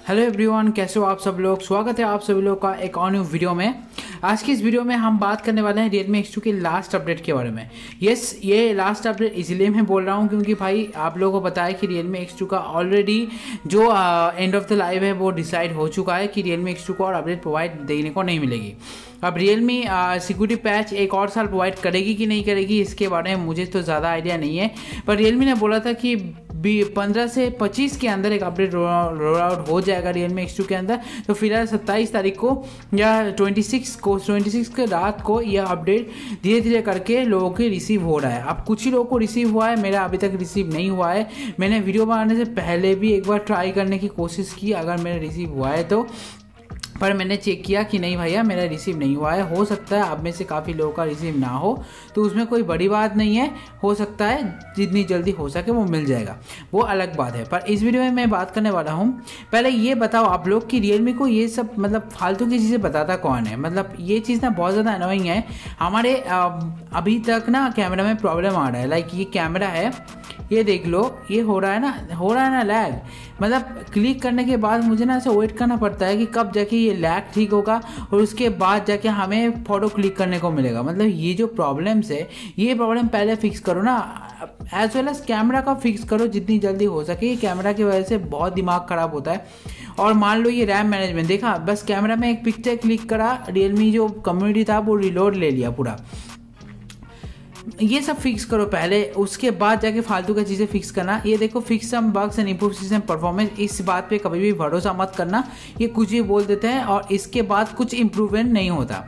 Hello everyone कैसे हो आप सब लोग? स्वागत है आप सभी लोग का एक और न्यू वीडियो में। आज की इस वीडियो में हम बात करने वाले हैं Realme X2 के लास्ट अपडेट के बारे में। यस ये लास्ट अपडेट इसलिए मैं बोल रहा हूँ क्योंकि भाई, आप लोगों को पता है कि Realme X2 का ऑलरेडी जो एंड ऑफ़ द लाइव है, वो डिसाइड हो चुका है कि Realme X2 को और अपडेट प्रोवाइड देने को नहीं मिलेगी। अब रियलमी सिक्योरिटी पैच एक और साल प्रोवाइड करेगी कि नहीं करेगी, इसके बारे में मुझे तो ज़्यादा आइडिया नहीं है। पर रियलमी ने बोला था कि पंद्रह से पच्चीस के अंदर एक अपडेट रोल आउट हो जाएगा रियल मी एक्स के अंदर। तो फ़िलहाल सत्ताईस तारीख को या ट्वेंटी सिक्स को ट्वेंटी सिक्स के रात को यह अपडेट धीरे धीरे करके लोगों के रिसीव हो रहा है। अब कुछ ही लोगों को रिसीव हुआ है, मेरा अभी तक रिसीव नहीं हुआ है। मैंने वीडियो बनाने से पहले भी एक बार ट्राई करने की कोशिश की, अगर मेरा रिसीव हुआ है तो। पर मैंने चेक किया कि नहीं भैया, मेरा रिसीव नहीं हुआ है। हो सकता है अब में से काफ़ी लोगों का रिसीव ना हो तो उसमें कोई बड़ी बात नहीं है। हो सकता है जितनी जल्दी हो सके वो मिल जाएगा। वो अलग बात है। पर इस वीडियो में मैं बात करने वाला हूँ। पहले ये बताओ आप लोग कि रियलमी को ये सब मतलब फालतू की चीज़ें बताता कौन है? मतलब ये चीज़ ना बहुत ज़्यादा अनोइंग है। हमारे अभी तक ना कैमरा में प्रॉब्लम आ रहा है। लाइक ये कैमरा है ये देख लो, ये हो रहा है ना, हो रहा है ना लैग मतलब क्लिक करने के बाद मुझे ना ऐसे वेट करना पड़ता है कि कब जाके ये लैग ठीक होगा और उसके बाद जाके हमें फ़ोटो क्लिक करने को मिलेगा. मतलब ये जो प्रॉब्लम्स है, ये प्रॉब्लम पहले फिक्स करो ना. एज वेल एज कैमरा का फिक्स करो जितनी जल्दी हो सके. ये कैमरा की वजह से बहुत दिमाग ख़राब होता है. और मान लो ये रैम मैनेजमेंट देखा, बस कैमरा में एक पिक्चर क्लिक करा रियलमी जो कम्युनिटी था वो रिलोड ले लिया पूरा. ये सब फिक्स करो पहले, उसके बाद जाके फालतू का चीज़ें फिक्स करना। ये देखो fix some bugs and improve system performance इस बात पे कभी भी भरोसा मत करना। ये कुछ ही बोल देते हैं और इसके बाद कुछ इम्प्रूवमेंट नहीं होता।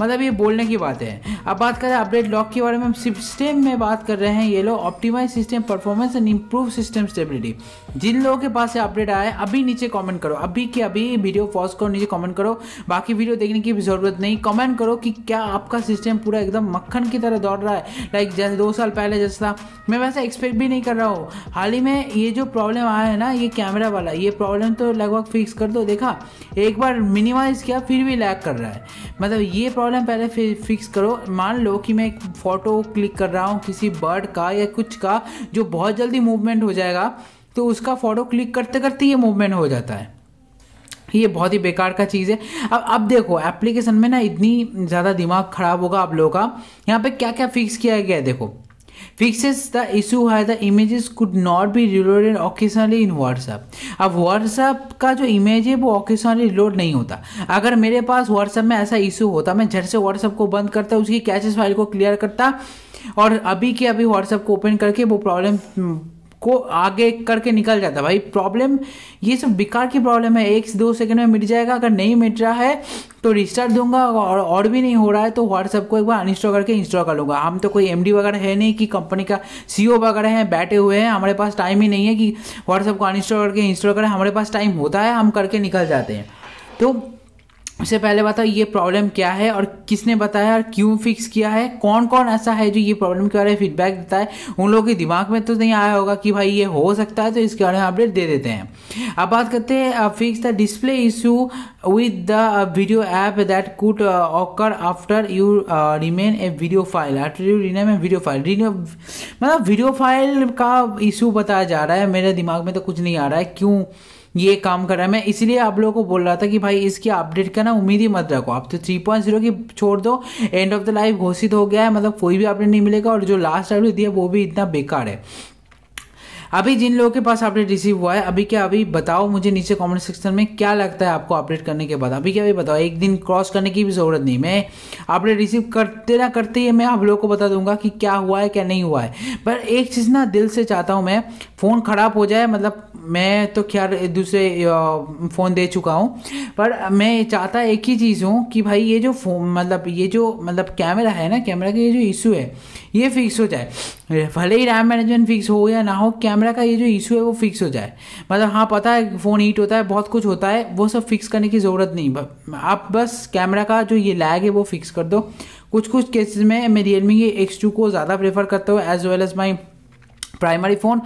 मतलब ये बोलने की बात है। अब बात करें अपडेट लॉक के बारे में, हम सिस्टम में बात कर रहे हैं, ये लोग optimise system performance and improve system stability जिन लोगों के पास से अपडेट आया है, अभी नीचे कमेंट करो। अभी के अभी वीडियो पॉज करो, नीचे कमेंट करो। बाकी वीडियो देखने की ज़रूरत नहीं। कमेंट करो कि क्या आपका सिस्टम पूरा एकदम मक्खन की तरह दौड़ रहा है। लाइक जैसे दो साल पहले जैसा मैं वैसा एक्सपेक्ट भी नहीं कर रहा हूँ। हाल ही में ये जो प्रॉब्लम आया है ना, ये कैमरा वाला, ये प्रॉब्लम तो लगभग फिक्स कर दो। देखा, एक बार मिनिमाइज किया, फिर भी लैग कर रहा है। मतलब ये प्रॉब्लम पहले फिक्स करो। मान लो कि मैं एक फ़ोटो क्लिक कर रहा हूँ किसी बर्ड का या कुछ का जो बहुत जल्दी मूवमेंट हो जाएगा तो उसका फ़ोटो क्लिक करते करते ये मूवमेंट हो जाता है। ये बहुत ही बेकार का चीज़ है। अब अब देखो एप्लीकेशन में ना इतनी ज़्यादा दिमाग ख़राब होगा आप लोगों का। यहाँ पे क्या क्या फिक्स किया गया है देखो। Fixes the issue where the images could not be reloaded occasionally in WhatsApp अब WhatsApp का जो इमेज है वो occasionally reload नहीं होता अगर मेरे पास WhatsApp में ऐसा इशू होता मैं झट से WhatsApp को बंद करता उसकी कैचेस फ़ाइल को क्लियर करता और अभी के अभी WhatsApp को ओपन करके वो प्रॉब्लम को आगे करके निकल जाता है। भाई प्रॉब्लम ये सब बेकार की प्रॉब्लम है। एक से दो सेकंड में मिट जाएगा। अगर नहीं मिट रहा है तो रिस्टार्ट दूँगा और और भी नहीं हो रहा है तो व्हाट्सएप को एक बार अनइंस्टॉल करके इंस्टॉल कर लूँगा। हम तो कोई एमडी वगैरह है नहीं कि कंपनी का सीईओ वगैरह है, बैठे हुए हैं। हमारे पास टाइम ही नहीं है कि व्हाट्सएप को अनइंस्टॉल करके इंस्टॉल करें। हमारे पास टाइम होता है, हम करके निकल जाते हैं। तो उससे पहले बताओ ये प्रॉब्लम क्या है और किसने बताया और क्यों फिक्स किया है? कौन कौन ऐसा है जो ये प्रॉब्लम के बारे में फीडबैक देता है? उन लोगों के दिमाग में तो नहीं आया होगा कि भाई ये हो सकता है तो इसके बारे में अपडेट दे देते हैं। अब बात करते हैं fix the display issue with the video app that could occur after you remain a video file after you rename a video file मतलब वीडियो फ़ाइल का इशू बताया जा रहा है, मेरे दिमाग में तो कुछ नहीं आ रहा है। क्यों? ये काम कर रहा है। मैं इसलिए आप लोगों को बोल रहा था कि भाई इसकी अपडेट का ना उम्मीद ही मत रखो। आप तो थ्री पॉइंट ज़ीरो की छोड़ दो एंड ऑफ़ द लाइफ घोषित हो गया है। मतलब कोई भी अपडेट नहीं मिलेगा और जो लास्ट अपडेट दिया वो भी इतना बेकार है। अभी जिन लोगों के पास अपडेट रिसीव हुआ है, अभी क्या, अभी बताओ मुझे नीचे कमेंट सेक्शन में क्या लगता है आपको अपडेट करने के बाद। अभी क्या, अभी बताओ, एक दिन क्रॉस करने की भी ज़रूरत नहीं। मैं अपडेट रिसीव करते ना करते ही मैं आप लोगों को बता दूँगा कि क्या हुआ है, क्या नहीं हुआ है। पर एक चीज़ ना दिल से चाहता हूँ मैं फ़ोन ख़राब हो जाए मतलब मैं तो खैर दूसरे फ़ोन दे चुका हूँ। पर मैं चाहता एक ही चीज़ हूँ कि भाई ये जो फ़ोन मतलब ये जो मतलब कैमरा है ना कैमरा का ये जो इशू है ये फिक्स हो जाए। भले ही रैम मैनेजमेंट फिक्स हो या ना हो कैमरा का ये जो इशू है वो फिक्स हो जाए। मतलब हाँ पता है फ़ोन हीट होता है, बहुत कुछ होता है, वो सब फिक्स करने की ज़रूरत नहीं। आप बस कैमरा का जो ये लैग है वो फिक्स कर दो। कुछ कुछ केसेस में मैं रियलमी के एक्स टू को ज़्यादा प्रेफर करता हूँ as well as my primary phone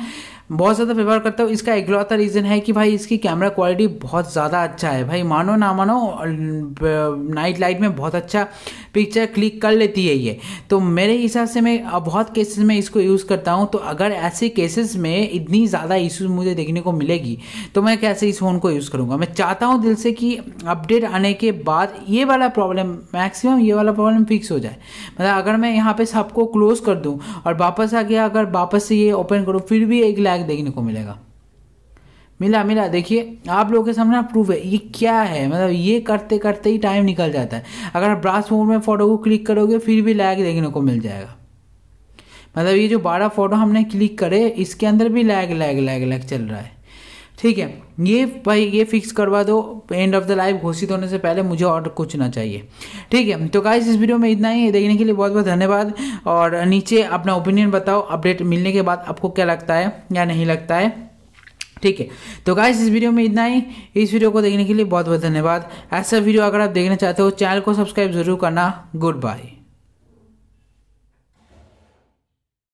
बहुत ज़्यादा फेवर करता हूँ। इसका इकलौता रीज़न है कि भाई इसकी कैमरा क्वालिटी बहुत ज़्यादा अच्छा है। भाई मानो ना मानो नाइट लाइट में बहुत अच्छा पिक्चर क्लिक कर लेती है ये। तो मेरे हिसाब से मैं बहुत केसेस में इसको यूज़ करता हूँ। तो अगर ऐसे केसेस में इतनी ज़्यादा इशूज़ मुझे देखने को मिलेगी तो मैं कैसे इस फ़ोन को यूज़ करूँगा? मैं चाहता हूँ दिल से कि अपडेट आने के बाद ये वाला प्रॉब्लम मैक्सिमम ये वाला प्रॉब्लम फिक्स हो जाए। मतलब अगर मैं यहाँ पे सबको क्लोज कर दूँ और वापस आ गया, अगर वापस से ये ओपन करूँ, फिर भी एक लैग देखने को मिलेगा। मिला मिला, देखिए, आप लोगों के सामने प्रूफ है, ये क्या है? मतलब ये करते करते ही टाइम निकल जाता है। अगर आप ब्रास मोड में फ़ोटो को क्लिक करोगे, फिर भी लैग देखने को मिल जाएगा। मतलब ये जो बारह फ़ोटो हमने क्लिक करे, इसके अंदर भी लैग लैग लैग लैग चल रहा है। ठीक है, ये भाई, ये फिक्स करवा दो एंड ऑफ़ द लाइफ घोषित होने से पहले मुझे और कुछ ना चाहिए। ठीक है तो गाइस इस वीडियो में इतना ही। देखने के लिए बहुत बहुत धन्यवाद। और नीचे अपना ओपिनियन बताओ अपडेट मिलने के बाद आपको क्या लगता है या नहीं लगता है। ठीक है तो गाइस इस वीडियो में इतना ही। इस वीडियो को देखने के लिए बहुत बहुत धन्यवाद। ऐसा वीडियो अगर आप देखना चाहते हो चैनल को सब्सक्राइब ज़रूर करना। Good bye